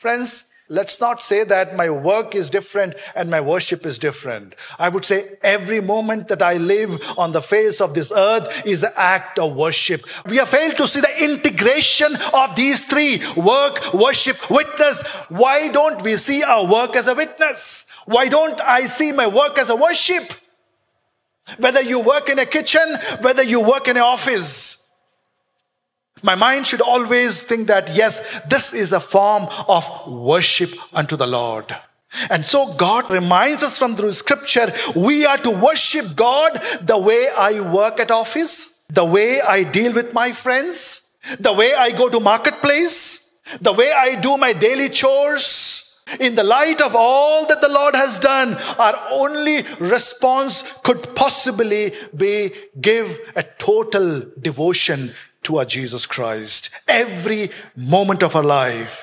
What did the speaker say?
Friends, let's not say that my work is different and my worship is different. I would say every moment that I live on the face of this earth is an act of worship. We have failed to see the integration of these three work, worship, witness. Why don't we see our work as a witness? Why don't I see my work as a worship? Whether you work in a kitchen, whether you work in an office, my mind should always think that, yes, this is a form of worship unto the Lord. And so God reminds us from through scripture, we are to worship God the way I work at office, the way I deal with my friends, the way I go to marketplace, the way I do my daily chores, in the light of all that the Lord has done, our only response could possibly be give a total devotion to our Jesus Christ every moment of our life.